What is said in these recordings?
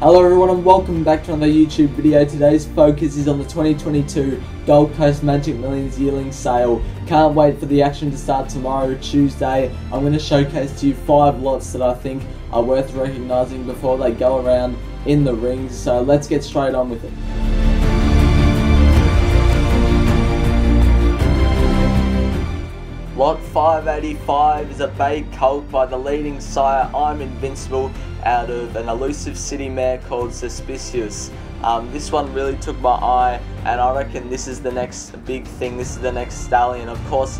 Hello everyone and welcome back to another YouTube video. Today's focus is on the 2022 Gold Coast Magic Millions yearling sale. Can't wait for the action to start tomorrow, Tuesday. I'm going to showcase to you five lots that I think are worth recognising before they go around in the rings. So let's get straight on with it. Lot 585 is a bay colt by the leading sire I'm Invincible out of an elusive city mare called Suspicious. Um, this one really took my eye and I reckon this is the next big thing, this is the next stallion. Of course,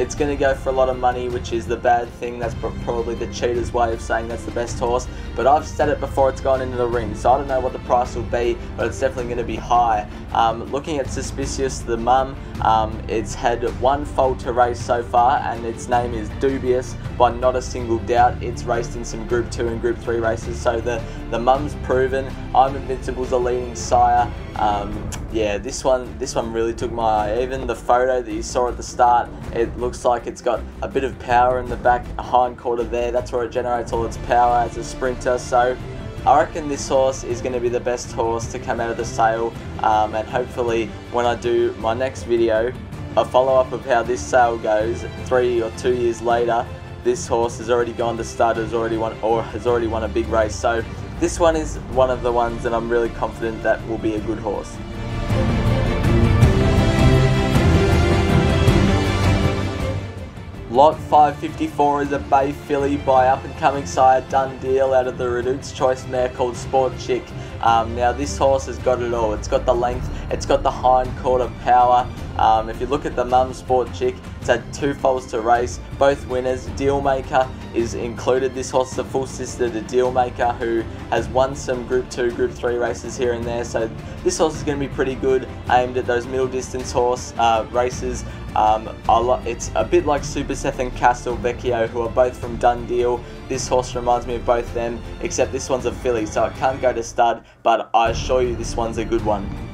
it's going to go for a lot of money, which is the bad thing. That's probably the cheater's way of saying that's the best horse. But I've said it before it's gone into the ring, so I don't know what the price will be, but it's definitely going to be high. Um, looking at Suspicious, the mum, um, it's had one foal to race so far, and its name is Dubious by not a single doubt. It's raced in some Group 2 and Group 3 races, so the, the mum's proven. I'm Invincible's a leading sire. Um, yeah, this one this one really took my eye. Even the photo that you saw at the start, it looks like it's got a bit of power in the back a hind quarter there. That's where it generates all its power as a sprinter. So I reckon this horse is going to be the best horse to come out of the sale um, and hopefully when I do my next video, a follow up of how this sale goes three or two years later, this horse has already gone to stud, has already won or has already won a big race. So this one is one of the ones that I'm really confident that will be a good horse. Lot 554 is a Bay filly by up-and-coming sire Dundeel out of the Redoute's Choice mare called Sport Chick. Um, now this horse has got it all. It's got the length, it's got the hind quarter power. Um, if you look at the mum Sport Chick, it's had two foals to race, both winners. Dealmaker is included. This horse is a full sister to Dealmaker who has won some Group 2, Group 3 races here and there. So this horse is going to be pretty good, aimed at those middle distance horse uh, races. Um, it's a bit like Super Seth and Castelvecchio, who are both from Dundeel. This horse reminds me of both them, except this one's a filly, so it can't go to stud, but I assure you this one's a good one.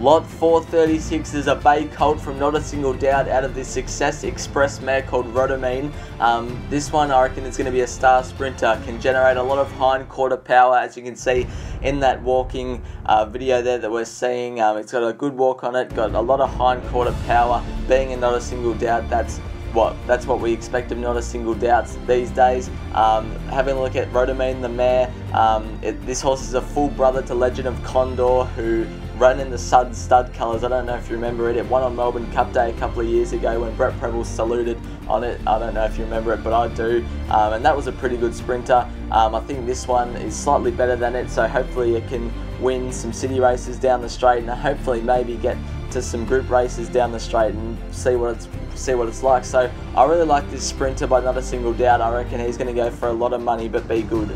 Lot 436 is a bay colt from not a single doubt out of the Success Express mare called Rotomine. Um, this one I reckon is going to be a star sprinter, can generate a lot of hind quarter power as you can see in that walking uh, video there that we're seeing. Um, it's got a good walk on it, got a lot of hind quarter power, being in not a single doubt that's what that's what we expect of not a single doubts these days. Um, having a look at Rotomine the mare, um, it, this horse is a full brother to Legend of Condor who ran in the Sud stud colours. I don't know if you remember it. It won on Melbourne Cup Day a couple of years ago when Brett Prebble saluted on it. I don't know if you remember it, but I do. Um, and that was a pretty good sprinter. Um, I think this one is slightly better than it, so hopefully it can win some city races down the straight and hopefully maybe get to some group races down the straight and see what it's see what it's like. So I really like this sprinter by not a single doubt. I reckon he's going to go for a lot of money but be good.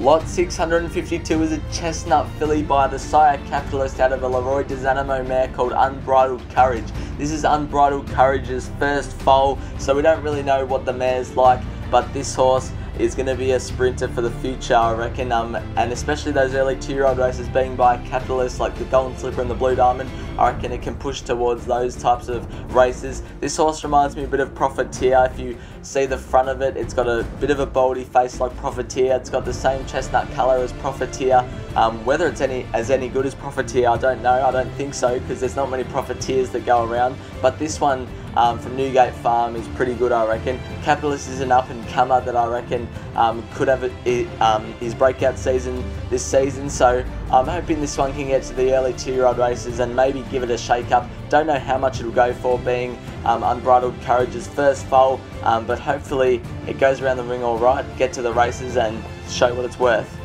Lot 652 is a chestnut filly by the sire capitalist out of a Leroy Desanimo mare called Unbridled Courage. This is Unbridled Courage's first foal, so we don't really know what the mare's like, but this horse is going to be a sprinter for the future, I reckon. Um, and especially those early two-year-old races being by capitalists like the Golden Slipper and the Blue Diamond, I reckon it can push towards those types of races. This horse reminds me a bit of Profiteer. If you see the front of it, it's got a bit of a boldy face like Profiteer. It's got the same chestnut colour as Profiteer. Um, whether it's any as any good as Profiteer, I don't know. I don't think so because there's not many Profiteers that go around. But this one um, from Newgate Farm is pretty good, I reckon. Capitalist is an up and comer that I reckon um, could have a, um, his breakout season this season. So I'm hoping this one can get to the early two-year-old races and maybe give it a shake-up. Don't know how much it'll go for, being um, Unbridled Courage's first foal, um, but hopefully it goes around the ring all right, get to the races and show what it's worth.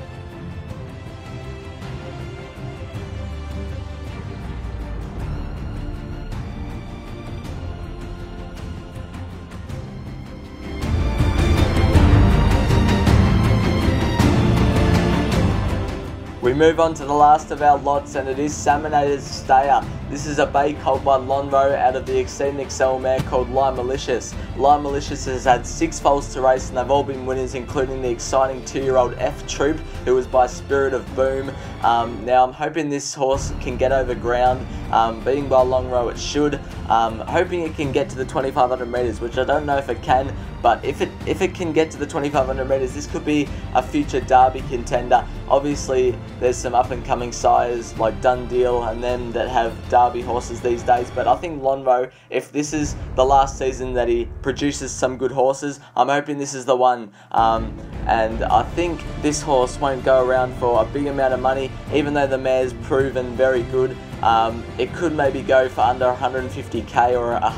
We move on to the last of our lots and it is Saminator's Stayer. This is a bay colt by Lonhro out of the Exceed And Excel mare called Lime Malicious. Lime Malicious has had six foals to race and they've all been winners including the exciting two-year-old F Troop who was by Spirit of Boom. Um, now I'm hoping this horse can get over ground. Um, being by Lonhro it should. Um, hoping it can get to the 2500 metres which I don't know if it can but if it if it can get to the 2500 metres this could be a future Derby contender. Obviously there's some up and coming sires like Dundeel and them that have Derby horses these days but I think Lonhro if this is the last season that he produces some good horses I'm hoping this is the one um, and I think this horse won't go around for a big amount of money even though the mare's proven very good um, it could maybe go for under 150k or a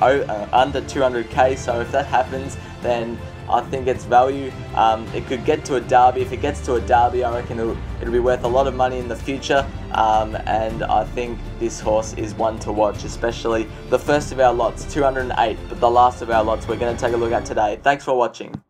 uh, under 200k so if that happens then I think it's value. Um, it could get to a derby. If it gets to a derby, I reckon it'll, it'll be worth a lot of money in the future. Um, and I think this horse is one to watch, especially the first of our lots, 208, but the last of our lots we're going to take a look at today. Thanks for watching.